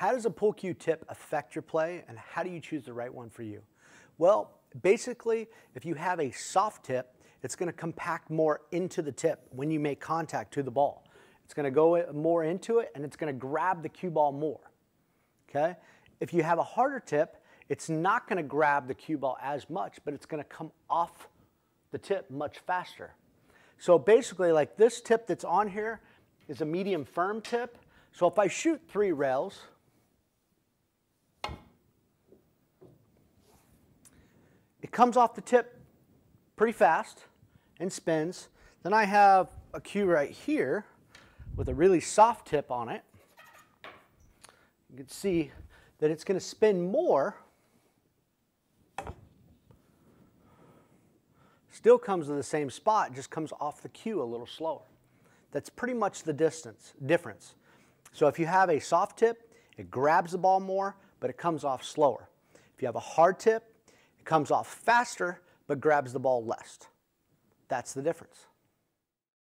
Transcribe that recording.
How does a pool cue tip affect your play and how do you choose the right one for you? Well, basically, if you have a soft tip, it's going to compact more into the tip when you make contact to the ball. It's going to go more into it and it's going to grab the cue ball more. Okay? If you have a harder tip, it's not going to grab the cue ball as much, but it's going to come off the tip much faster. So basically, like this tip that's on here is a medium firm tip. So if I shoot three rails, it comes off the tip pretty fast and spins. Then I have a cue right here with a really soft tip on it. You can see that it's going to spin more. Still comes to the same spot, just comes off the cue a little slower. That's pretty much the distance difference. So if you have a soft tip, it grabs the ball more, but it comes off slower. If you have a hard tip, comes off faster, but grabs the ball less. That's the difference.